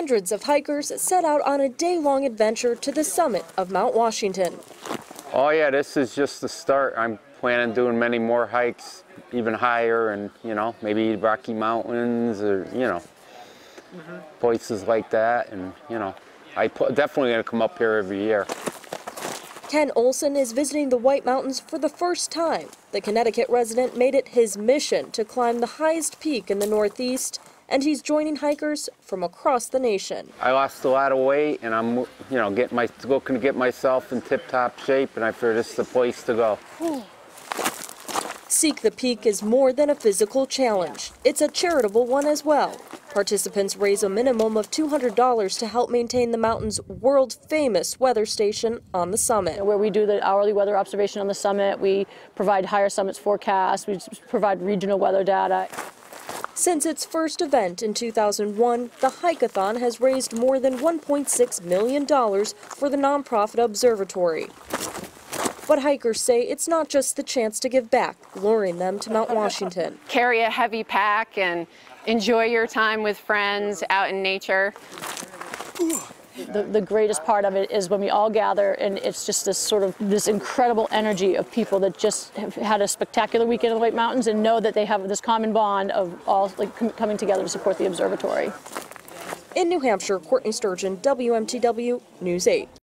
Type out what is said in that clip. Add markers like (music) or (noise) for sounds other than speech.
Hundreds of hikers set out on a day-long adventure to the summit of Mount Washington. Oh yeah, this is just the start. I'm planning doing many more hikes, even higher, and you know, maybe Rocky Mountains or you know, mm-hmm. places like that. And you know, I pu- definitely gonna come up here every year. Ken Olson is visiting the White Mountains for the first time. The Connecticut resident made it his mission to climb the highest peak in the Northeast, and he's joining hikers from across the nation. I lost a lot of weight, and I'm you know getting my looking to get myself in tip-top shape, and I figure this is the place to go. Seek the Peak is more than a physical challenge. It's a charitable one as well. Participants raise a minimum of $200 to help maintain the mountain's world famous weather station on the summit. where we do the hourly weather observation on the summit. We provide higher summits forecasts. We provide regional weather data. Since its first event in 2001, the Hikeathon has raised more than $1.6 million for the nonprofit observatory. But hikers say it's not just the chance to give back, luring them to Mount Washington. (laughs) carry a heavy pack and enjoy your time with friends out in nature. The, the greatest part of it is when we all gather and it's just this sort of this incredible energy of people that just have had a spectacular weekend in the White Mountains and know that they have this common bond of all like com- coming together to support the observatory. In New Hampshire, Courtney Sturgeon, WMTW News 8.